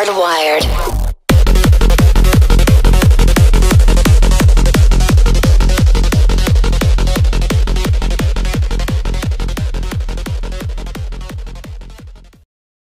Hardwired.